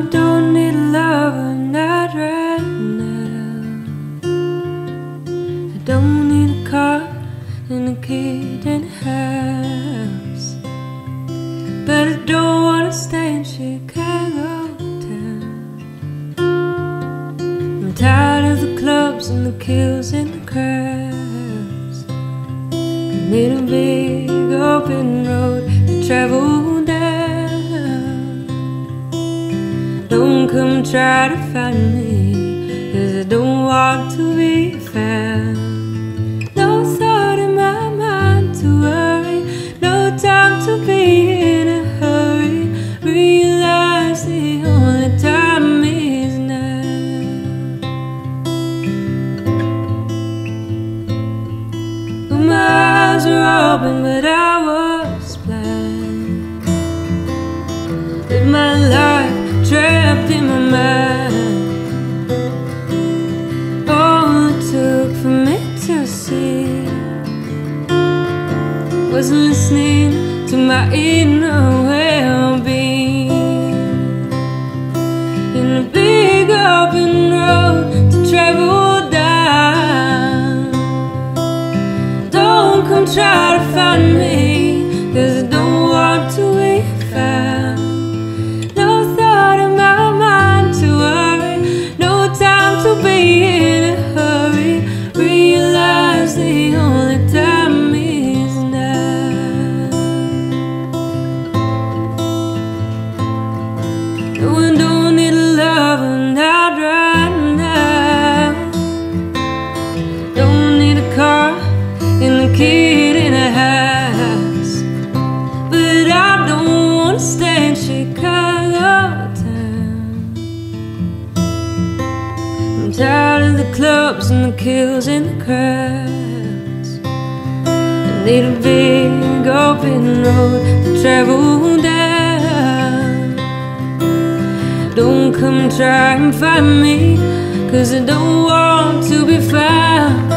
I don't need love lover not right now. I don't need a car and a kid and a house. But I don't wanna stay in Chicago town. I'm tired of the clubs and the kills and the crowds. I need a big open road to travel. Come try to find me, cause I don't want to be found. No thought in my mind to worry, no time to be in a hurry. Realize the only time is now. My eyes are open, but I in my mind. All it took for me to see was listening to my inner well-being. In a big open road to travel down. Don't come try clubs and the kills and the crowds. I need a big open road to travel down. Don't come try and find me, cause I don't want to be found.